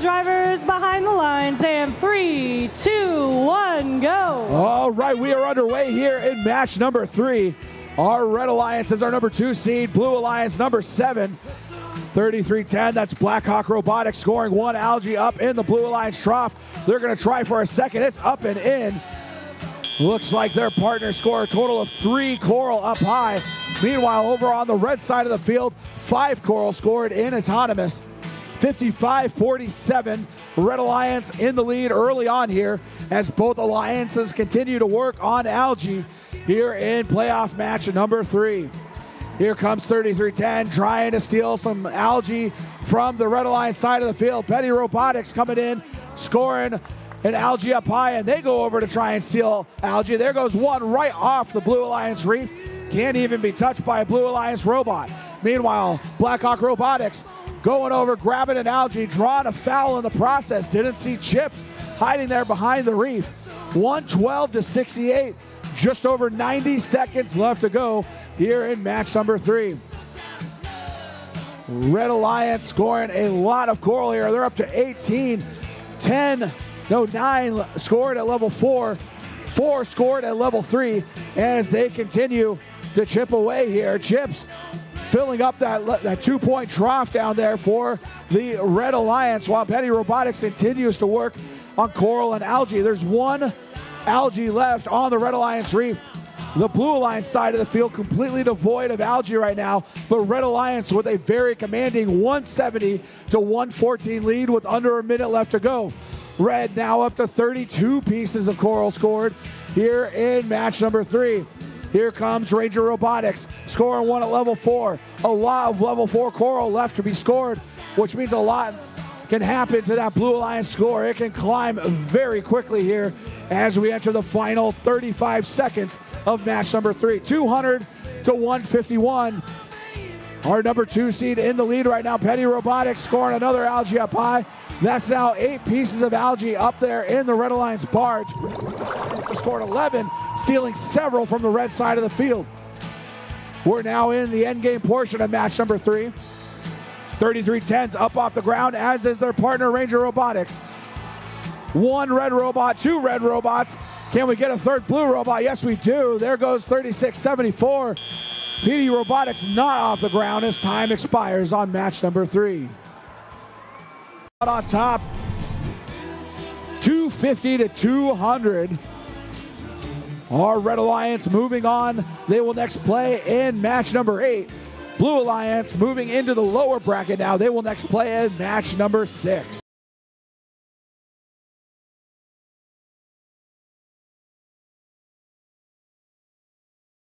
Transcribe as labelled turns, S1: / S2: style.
S1: Drivers behind the lines and three, two, one, go.
S2: All right, we are underway here in match number three. Our Red Alliance is our number two seed, Blue Alliance number seven. 33-10, that's Blackhawk Robotics scoring one algae up in the Blue Alliance trough. They're gonna try for a second, it's up and in. Looks like their partners score a total of three coral up high. Meanwhile, over on the red side of the field, five coral scored in autonomous. 55-47, Red Alliance in the lead early on here as both alliances continue to work on algae here in playoff match number three. Here comes 3310 trying to steal some algae from the Red Alliance side of the field. Peddie Robotics coming in, scoring an algae up high, and they go over to try and steal algae. There goes one right off the Blue Alliance reef. Can't even be touched by a Blue Alliance robot. Meanwhile, Blackhawk Robotics going over, grabbing an algae, drawing a foul in the process. Didn't see Chips hiding there behind the reef. 112 to 68. Just over 90 seconds left to go here in match number three. Red Alliance scoring a lot of coral here. They're up to 18, 10, no, 9 scored at level 4, 4 scored at level 3 as they continue to chip away here. Chips filling up that, that two point trough down there for the Red Alliance while Peddie Robotics continues to work on coral and algae. There's one algae left on the Red Alliance reef. The Blue Alliance side of the field completely devoid of algae right now, but Red Alliance with a very commanding 170 to 114 lead with under a minute left to go. Red now up to 32 pieces of coral scored here in match number three. Here comes Ranger Robotics, scoring one at level four. A lot of level four coral left to be scored, which means a lot can happen to that Blue Alliance score. It can climb very quickly here as we enter the final 35 seconds of match number three. 200 to 151. Our number two seed in the lead right now, Peddie Robotics, scoring another algae up high. That's now eight pieces of algae up there in the Red Alliance barge. Scored 11, stealing several from the red side of the field. We're now in the end game portion of match number three. 33-10s up off the ground, as is their partner, Ranger Robotics. One red robot, two red robots. Can we get a third blue robot? Yes, we do. There goes 3674. Peddie Robotics not off the ground as time expires on match number three. On top, 250 to 200. Our Red Alliance moving on. They will next play in match number eight. Blue Alliance moving into the lower bracket now. They will next play in match number six.